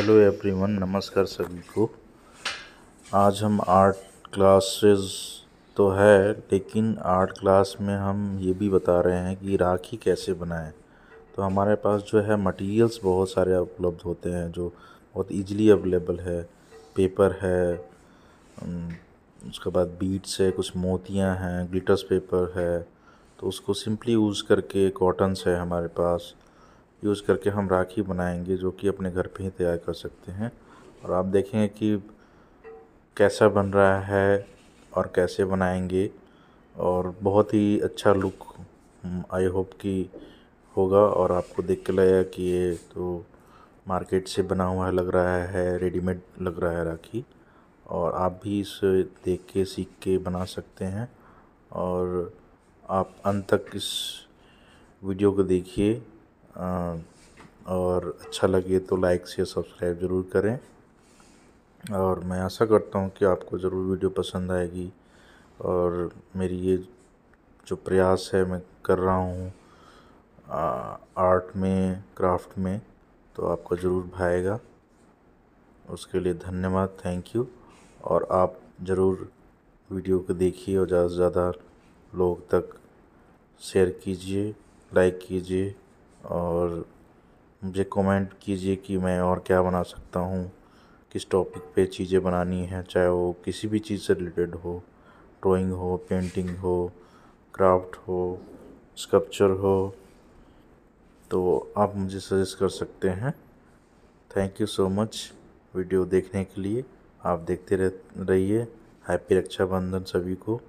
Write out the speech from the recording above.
Hello everyone, नमस्कार सभी को। आज हम आर्ट क्लासेस तो है, लेकिन आर्ट क्लास में हम ये भी बता रहे हैं कि राखी कैसे बनाएँ। तो हमारे पास जो है मटेरियल्स बहुत सारे उपलब्ध होते हैं, जो बहुत इजीली अवेलेबल है। पेपर है उसके बाद बीट्स है, कुछ मोतियाँ हैं ग्लिटर्स पेपर है तो उसको सिंपली यूज़ करके कॉटन्स है हमारे पास। यूज़ करके हम राखी बनाएँगे जो कि अपने घर पे ही तैयार कर सकते हैं। और आप देखेंगे कि कैसा बन रहा है और कैसे बनाएँगे और बहुत ही अच्छा लुक आई होप कि होगा और आपको देख के लगेगा कि ये तो मार्केट से बना हुआ लग रहा है रेडीमेड लग रहा है राखी। और आप भी इसे देख के, सीख के बना सकते हैं। और आप अंत तक इस वीडियो को देखिए। और अच्छा लगे तो लाइक शेयर सब्सक्राइब ज़रूर करें। और मैं आशा करता हूँ कि आपको ज़रूर वीडियो पसंद आएगी। और मेरी ये जो प्रयास है, मैं कर रहा हूँ आर्ट में क्राफ्ट में तो आपको ज़रूर भाएगा। उसके लिए धन्यवाद थैंक यू और आप ज़रूर वीडियो को देखिए और ज़्यादा से ज़्यादा लोग तक शेयर कीजिए लाइक कीजिए। और मुझे कमेंट कीजिए कि मैं और क्या बना सकता हूँ, किस टॉपिक पे चीज़ें बनानी हैं, चाहे वो किसी भी चीज़ से रिलेटेड हो ड्राइंग हो पेंटिंग हो क्राफ्ट हो स्कल्पचर हो तो आप मुझे सजेस्ट कर सकते हैं। Thank you so much video देखने के लिए आप देखते रहिए। हैप्पी रक्षाबंधन सभी को।